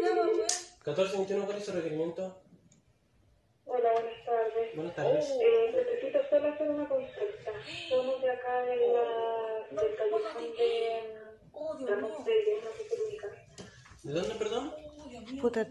1421, ¿cuál es su requerimiento? Hola, buenas tardes. Buenas tardes. Eh, necesito solo hacer una consulta. Somos de acá de la, del callejón de Ramos Pérez, no ¿De dónde, perdón? Puta,